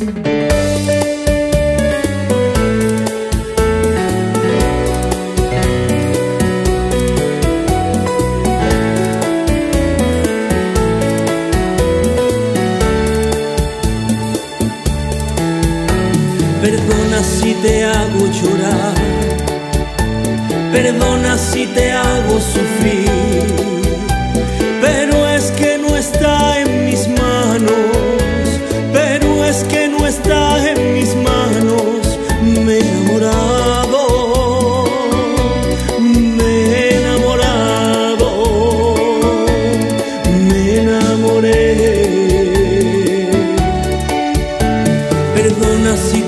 Perdona si te hago llorar, perdona si te hago sufrir,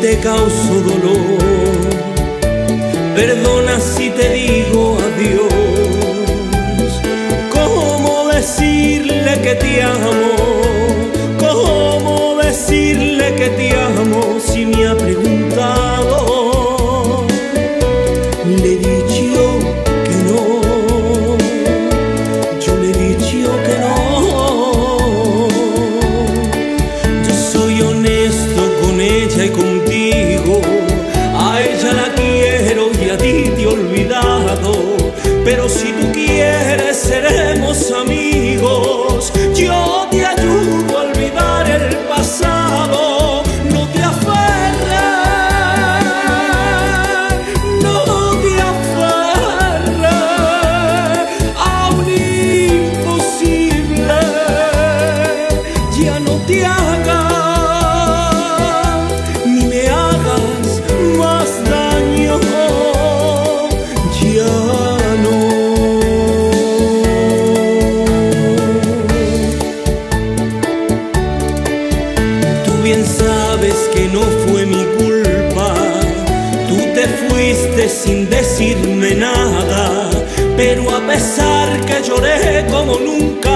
te causo dolor, perdona si te digo adiós. ¿Cómo decirle que te amo? ¿Cómo decirle que te amo si me ha preguntado? Le he dicho que no, yo le he dicho que no. Yo soy honesto con ella y A ella la quiero y a ti te he olvidado. Pero si tú quieres, bien sabes que no fue mi culpa. Tú te fuiste sin decirme nada. Pero a pesar que lloré como nunca,